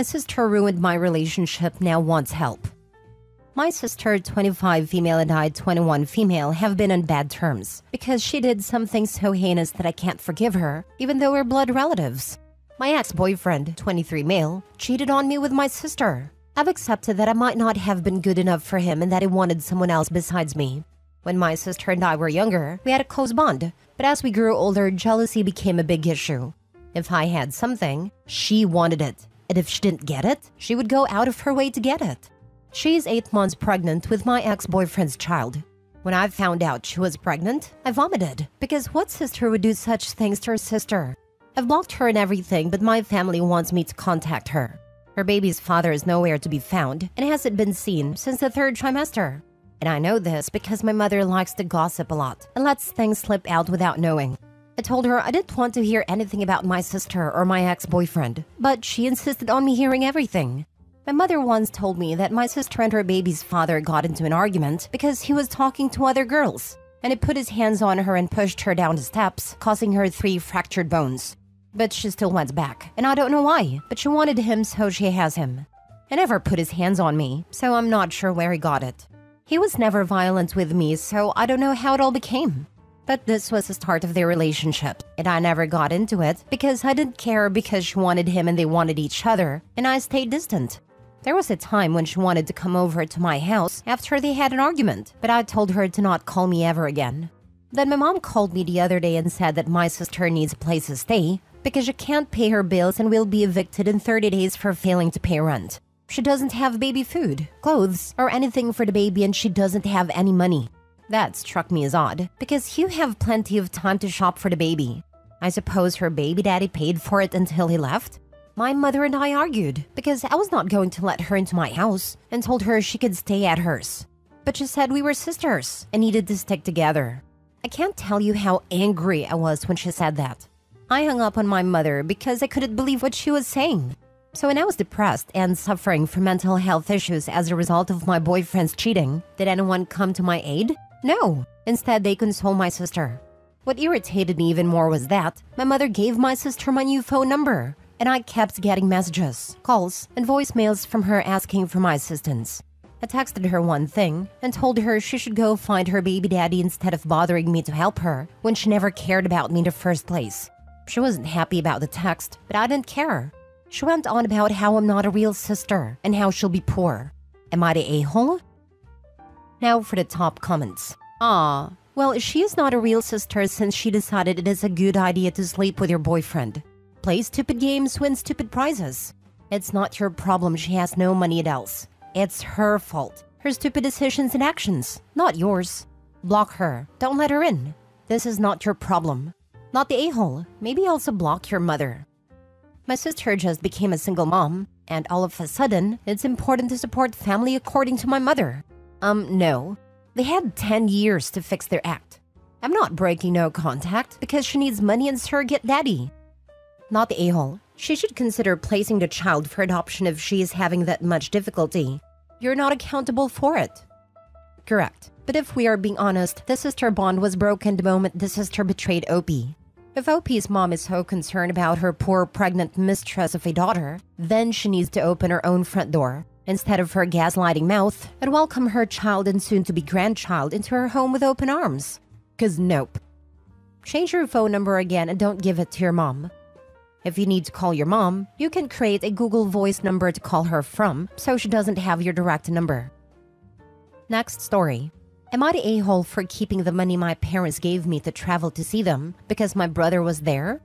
My sister ruined my relationship, now wants help. My sister, 25 female, and I, 21 female, have been on bad terms because she did something so heinous that I can't forgive her, even though we're blood relatives. My ex boyfriend, 23 male, cheated on me with my sister. I've accepted that I might not have been good enough for him and that he wanted someone else besides me. When my sister and I were younger, we had a close bond, but as we grew older, jealousy became a big issue. If I had something, she wanted it, and if she didn't get it, she would go out of her way to get it. She's eight months pregnant with my ex boyfriend's child. When I found out she was pregnant, I vomited because what sister would do such things to her sister? I've blocked her and everything, but my family wants me to contact her. Her baby's father is nowhere to be found and hasn't been seen since the third trimester. And I know this because my mother likes to gossip a lot and lets things slip out without knowing. I told her I didn't want to hear anything about my sister or my ex boyfriend, but she insisted on me hearing everything. My mother once told me that my sister and her baby's father got into an argument because he was talking to other girls, and he put his hands on her and pushed her down the steps, causing her three fractured bones. But she still went back, and I don't know why, but she wanted him so she has him. He never put his hands on me, so I'm not sure where he got it. He was never violent with me, so I don't know how it all became. But this was the start of their relationship, and I never got into it because I didn't care because she wanted him and they wanted each other, and I stayed distant. There was a time when she wanted to come over to my house after they had an argument, but I told her to not call me ever again. Then my mom called me the other day and said that my sister needs a place to stay because she can't pay her bills and will be evicted in 30 days for failing to pay rent. She doesn't have baby food, clothes, or anything for the baby, and she doesn't have any money. That struck me as odd because you have plenty of time to shop for the baby. I suppose her baby daddy paid for it until he left? My mother and I argued because I was not going to let her into my house and told her she could stay at hers. But she said we were sisters and needed to stick together. I can't tell you how angry I was when she said that. I hung up on my mother because I couldn't believe what she was saying. So when I was depressed and suffering from mental health issues as a result of my boyfriend's cheating, did anyone come to my aid? No. Instead, they console my sister. What irritated me even more was that my mother gave my sister my new phone number and I kept getting messages, calls, and voicemails from her asking for my assistance. I texted her one thing and told her she should go find her baby daddy instead of bothering me to help her when she never cared about me in the first place. She wasn't happy about the text, but I didn't care. She went on about how I'm not a real sister and how she'll be poor. Am I the a hole? Now for the top comments. Ah, well, she is not a real sister since she decided it is a good idea to sleep with your boyfriend. Play stupid games, win stupid prizes. It's not your problem she has no money at else. It's her fault. Her stupid decisions and actions, not yours. Block her. Don't let her in. This is not your problem. Not the a-hole. Maybe also block your mother. My sister just became a single mom, and all of a sudden, it's important to support family according to my mother. Um, no. They had 10 years to fix their act. I'm not breaking no contact because she needs money and surrogate daddy not the a-hole. She should consider placing the child for adoption if she is having that much difficulty. You're not accountable for it. Correct. But if we are being honest, the sister bond was broken the moment the sister betrayed Opie. If Opie's mom is so concerned about her poor pregnant mistress of a daughter, then she needs to open her own front door instead of her gaslighting mouth and welcome her child and soon to be grandchild into her home with open arms. Cause nope. Change your phone number again and don't give it to your mom. If you need to call your mom, you can create a Google Voice number to call her from so she doesn't have your direct number. Next story. Am I the a hole for keeping the money my parents gave me to travel to see them because my brother was there?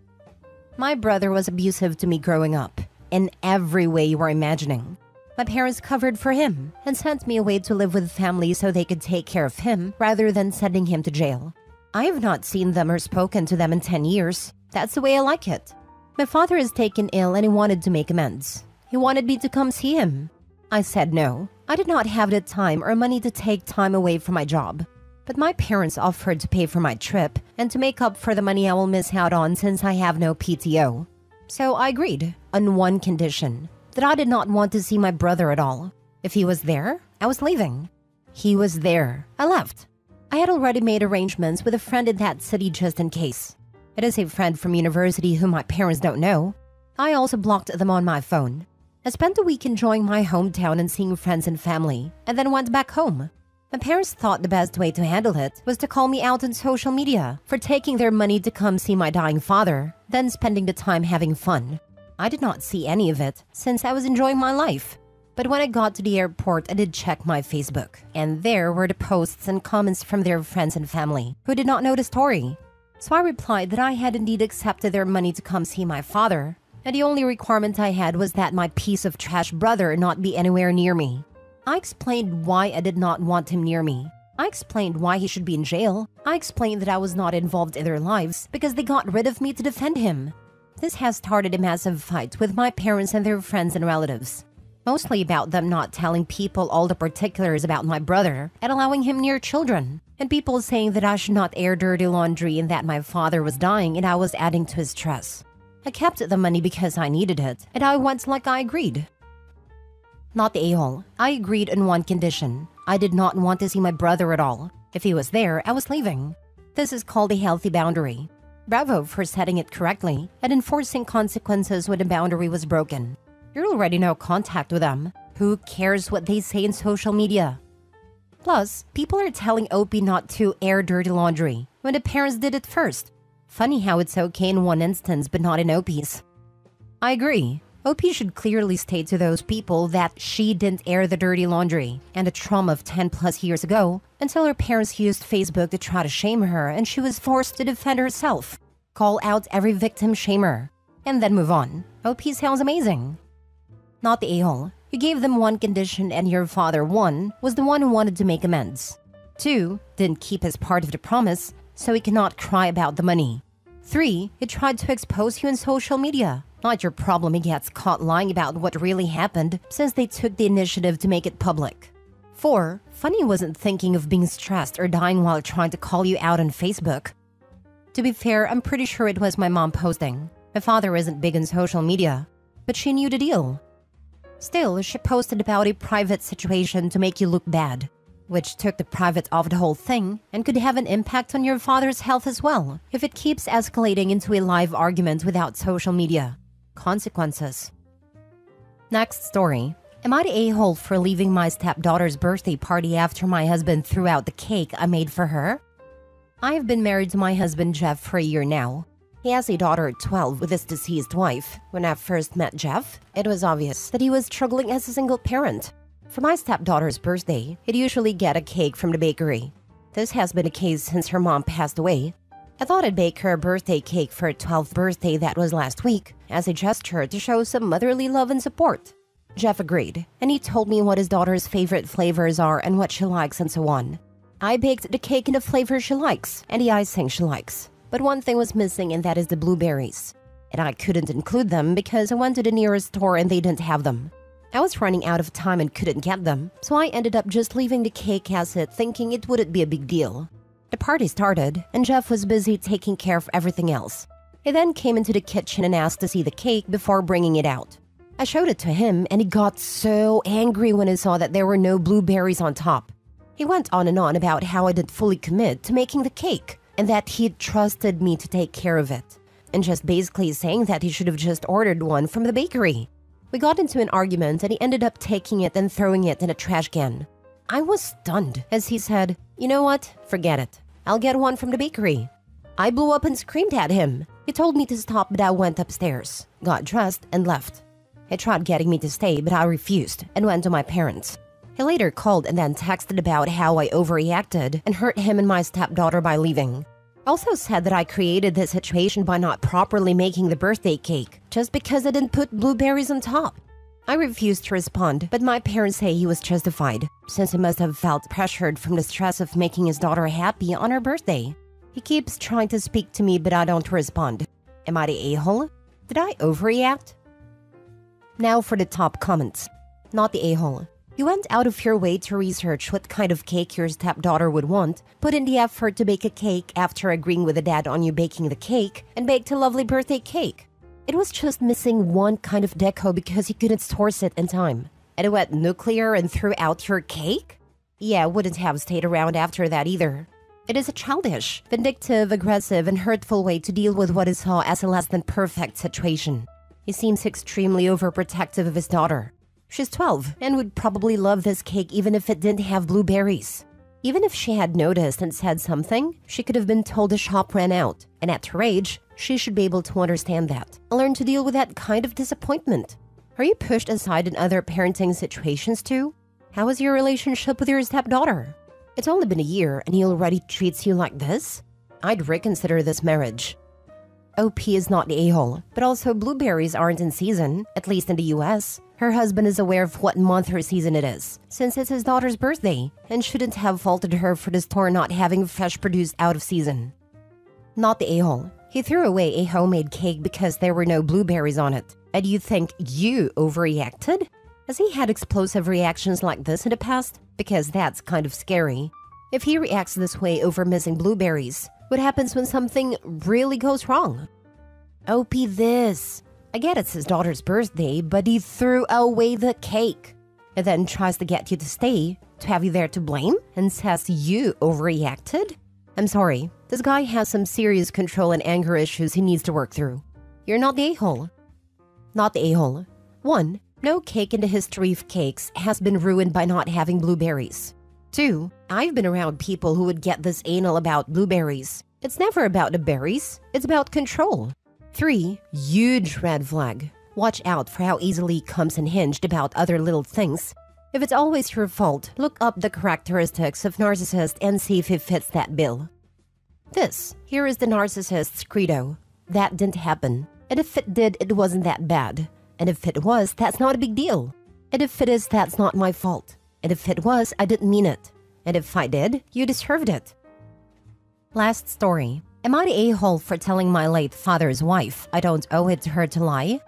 My brother was abusive to me growing up, in every way you are imagining. My parents covered for him and sent me away to live with family so they could take care of him rather than sending him to jail. I have not seen them or spoken to them in 10 years. That's the way I like it. My father is taken ill and he wanted to make amends. He wanted me to come see him. I said no. I did not have the time or money to take time away from my job. But my parents offered to pay for my trip and to make up for the money I will miss out on since I have no PTO. So I agreed, on one condition that I did not want to see my brother at all. If he was there, I was leaving. He was there. I left. I had already made arrangements with a friend in that city just in case. It is a friend from university whom my parents don't know. I also blocked them on my phone. I spent a week enjoying my hometown and seeing friends and family, and then went back home. My parents thought the best way to handle it was to call me out on social media for taking their money to come see my dying father, then spending the time having fun. I did not see any of it since I was enjoying my life. But when I got to the airport, I did check my Facebook, and there were the posts and comments from their friends and family who did not know the story. So I replied that I had indeed accepted their money to come see my father, and the only requirement I had was that my piece of trash brother not be anywhere near me. I explained why I did not want him near me. I explained why he should be in jail. I explained that I was not involved in their lives because they got rid of me to defend him. This has started a massive fight with my parents and their friends and relatives. Mostly about them not telling people all the particulars about my brother and allowing him near children. And people saying that I should not air dirty laundry and that my father was dying and I was adding to his stress. I kept the money because I needed it, and I went like I agreed. Not the a-hole. I agreed on one condition. I did not want to see my brother at all. If he was there, I was leaving. This is called a healthy boundary. Bravo for setting it correctly and enforcing consequences when a boundary was broken. You're already no contact with them. Who cares what they say in social media? Plus, people are telling OP not to air dirty laundry when the parents did it first. Funny how it's okay in one instance but not in OP's. I agree. OP should clearly state to those people that she didn't air the dirty laundry and a trauma of 10 plus years ago until her parents used Facebook to try to shame her and she was forced to defend herself. Call out every victim shamer and then move on. OP sounds amazing. Not the a-hole. You gave them one condition and your father, one, was the one who wanted to make amends. Two, didn't keep his part of the promise, so he cannot cry about the money. 3. He tried to expose you in social media. Not your problem he gets caught lying about what really happened since they took the initiative to make it public. 4. Funny wasn't thinking of being stressed or dying while trying to call you out on Facebook. To be fair, I'm pretty sure it was my mom posting. My father isn't big on social media, but she knew the deal. Still, she posted about a private situation to make you look bad which took the private off the whole thing and could have an impact on your father's health as well if it keeps escalating into a live argument without social media. Consequences. Next story. Am I the a-hole for leaving my stepdaughter's birthday party after my husband threw out the cake I made for her? I have been married to my husband Jeff for a year now. He has a daughter at 12 with his deceased wife. When I first met Jeff, it was obvious that he was struggling as a single parent for my stepdaughter's birthday, I'd usually get a cake from the bakery. This has been the case since her mom passed away. I thought I'd bake her a birthday cake for her 12th birthday that was last week, as a gesture to show some motherly love and support. Jeff agreed, and he told me what his daughter's favorite flavors are and what she likes and so on. I baked the cake in the flavor she likes and the icing she likes, but one thing was missing and that is the blueberries. And I couldn't include them because I went to the nearest store and they didn't have them. I was running out of time and couldn't get them, so I ended up just leaving the cake as it, thinking it wouldn't be a big deal. The party started, and Jeff was busy taking care of everything else. He then came into the kitchen and asked to see the cake before bringing it out. I showed it to him, and he got so angry when he saw that there were no blueberries on top. He went on and on about how I didn't fully commit to making the cake, and that he'd trusted me to take care of it, and just basically saying that he should have just ordered one from the bakery. We got into an argument and he ended up taking it and throwing it in a trash can. I was stunned as he said, You know what? Forget it. I'll get one from the bakery. I blew up and screamed at him. He told me to stop, but I went upstairs, got dressed, and left. He tried getting me to stay, but I refused and went to my parents. He later called and then texted about how I overreacted and hurt him and my stepdaughter by leaving also said that I created this situation by not properly making the birthday cake, just because I didn't put blueberries on top. I refused to respond, but my parents say he was justified, since he must have felt pressured from the stress of making his daughter happy on her birthday. He keeps trying to speak to me, but I don't respond. Am I the a hole? Did I overreact? Now for the top comments. Not the a hole. You went out of your way to research what kind of cake your stepdaughter would want, put in the effort to bake a cake after agreeing with the dad on you baking the cake, and baked a lovely birthday cake. It was just missing one kind of deco because you couldn't source it in time. And it went nuclear and threw out your cake? Yeah, wouldn't have stayed around after that either. It is a childish, vindictive, aggressive, and hurtful way to deal with what is saw as a less than perfect situation. He seems extremely overprotective of his daughter. She's 12 and would probably love this cake even if it didn't have blueberries. Even if she had noticed and said something, she could have been told the shop ran out. And at her age, she should be able to understand that and learn to deal with that kind of disappointment. Are you pushed aside in other parenting situations too? How is your relationship with your stepdaughter? It's only been a year and he already treats you like this? I'd reconsider this marriage. OP is not the a-hole, but also blueberries aren't in season, at least in the US. Her husband is aware of what month her season it is, since it's his daughter's birthday, and shouldn't have faulted her for the store not having fresh produce out of season. Not the a-hole. He threw away a homemade cake because there were no blueberries on it. And you think you overreacted? Has he had explosive reactions like this in the past? Because that's kind of scary. If he reacts this way over missing blueberries, what happens when something really goes wrong? Oh, OP this. I get it's his daughter's birthday, but he threw away the cake. And then tries to get you to stay, to have you there to blame, and says you overreacted? I'm sorry, this guy has some serious control and anger issues he needs to work through. You're not the a hole. Not the a hole. 1. No cake in the history of cakes has been ruined by not having blueberries. 2. I've been around people who would get this anal about blueberries. It's never about the berries, it's about control. 3. Huge red flag. Watch out for how easily comes unhinged about other little things. If it's always your fault, look up the characteristics of narcissist and see if it fits that bill. This, here is the narcissist's credo. That didn't happen. And if it did, it wasn't that bad. And if it was, that's not a big deal. And if it is, that's not my fault. And if it was, I didn't mean it. And if I did, you deserved it. Last story. Am I the a hole for telling my late father's wife I don't owe it to her to lie?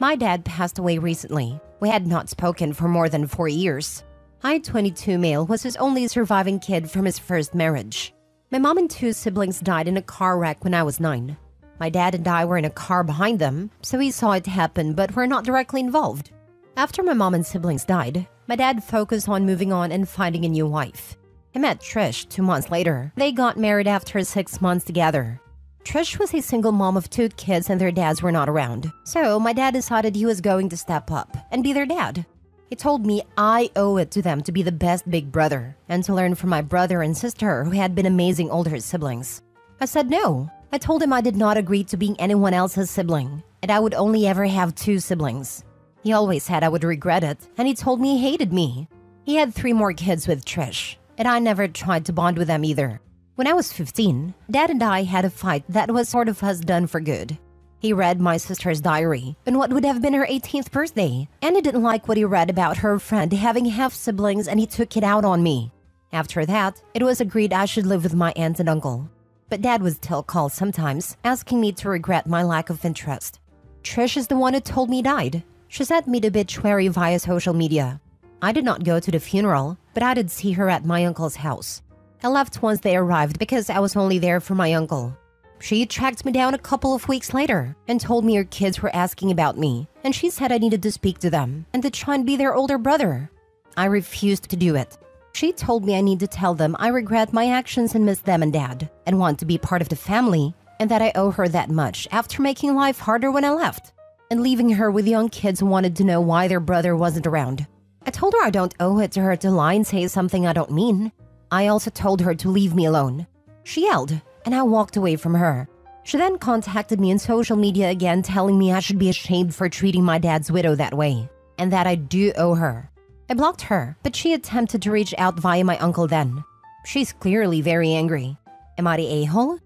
My dad passed away recently. We had not spoken for more than four years. I, 22 male, was his only surviving kid from his first marriage. My mom and two siblings died in a car wreck when I was nine. My dad and I were in a car behind them, so he saw it happen but were not directly involved. After my mom and siblings died, my dad focused on moving on and finding a new wife. I met Trish two months later. They got married after six months together. Trish was a single mom of two kids and their dads were not around. So my dad decided he was going to step up and be their dad. He told me I owe it to them to be the best big brother and to learn from my brother and sister who had been amazing older siblings. I said no. I told him I did not agree to being anyone else's sibling and I would only ever have two siblings. He always said I would regret it, and he told me he hated me. He had three more kids with Trish, and I never tried to bond with them either. When I was 15, Dad and I had a fight that was sort of us done for good. He read my sister's diary on what would have been her 18th birthday, and he didn't like what he read about her friend having half siblings and he took it out on me. After that, it was agreed I should live with my aunt and uncle. But Dad would still call sometimes, asking me to regret my lack of interest. Trish is the one who told me died, she sent me the obituary via social media. I did not go to the funeral, but I did see her at my uncle's house. I left once they arrived because I was only there for my uncle. She tracked me down a couple of weeks later and told me her kids were asking about me, and she said I needed to speak to them and to try and be their older brother. I refused to do it. She told me I need to tell them I regret my actions and miss them and dad, and want to be part of the family, and that I owe her that much after making life harder when I left and leaving her with young kids who wanted to know why their brother wasn't around. I told her I don't owe it to her to lie and say something I don't mean. I also told her to leave me alone. She yelled, and I walked away from her. She then contacted me on social media again, telling me I should be ashamed for treating my dad's widow that way, and that I do owe her. I blocked her, but she attempted to reach out via my uncle then. She's clearly very angry. Am I the a hole?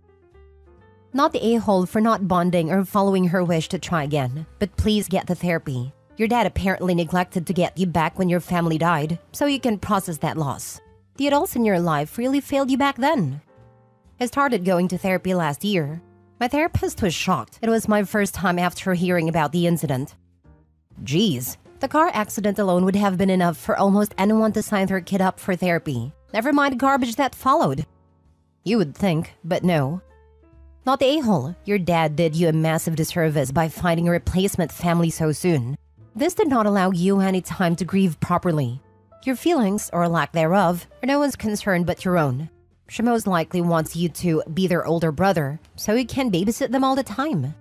Not the a hole for not bonding or following her wish to try again, but please get the therapy. Your dad apparently neglected to get you back when your family died, so you can process that loss. The adults in your life really failed you back then. I started going to therapy last year. My therapist was shocked. It was my first time after hearing about the incident. Geez, the car accident alone would have been enough for almost anyone to sign their kid up for therapy. Never mind garbage that followed. You would think, but no. Not the a-hole. Your dad did you a massive disservice by finding a replacement family so soon. This did not allow you any time to grieve properly. Your feelings, or lack thereof, are no one's concern but your own. She most likely wants you to be their older brother, so he can babysit them all the time.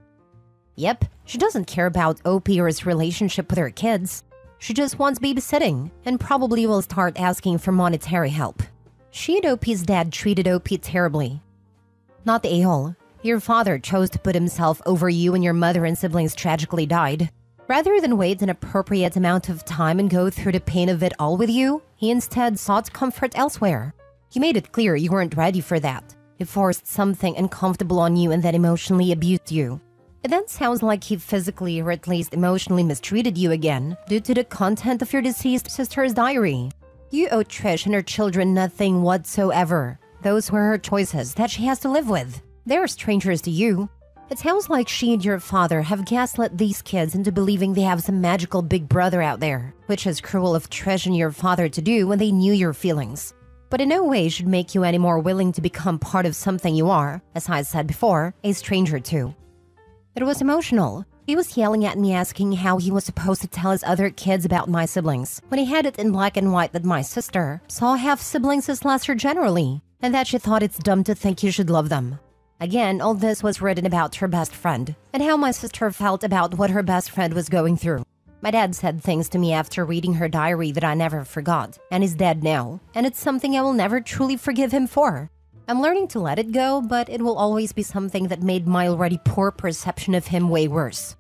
Yep, she doesn't care about OP or his relationship with her kids. She just wants babysitting and probably will start asking for monetary help. She and OP's dad treated OP terribly. Not the a-hole. Your father chose to put himself over you and your mother and siblings tragically died. Rather than wait an appropriate amount of time and go through the pain of it all with you, he instead sought comfort elsewhere. He made it clear you weren't ready for that. He forced something uncomfortable on you and then emotionally abused you. It then sounds like he physically or at least emotionally mistreated you again due to the content of your deceased sister's diary. You owe Trish and her children nothing whatsoever. Those were her choices that she has to live with. They're strangers to you. It sounds like she and your father have gaslit these kids into believing they have some magical big brother out there, which is cruel of Trish and your father to do when they knew your feelings. But in no way should make you any more willing to become part of something you are, as I said before, a stranger to. It was emotional. He was yelling at me asking how he was supposed to tell his other kids about my siblings, when he had it in black and white that my sister saw half siblings as lesser generally, and that she thought it's dumb to think you should love them. Again, all this was written about her best friend and how my sister felt about what her best friend was going through. My dad said things to me after reading her diary that I never forgot, and is dead now, and it's something I will never truly forgive him for. I'm learning to let it go, but it will always be something that made my already poor perception of him way worse.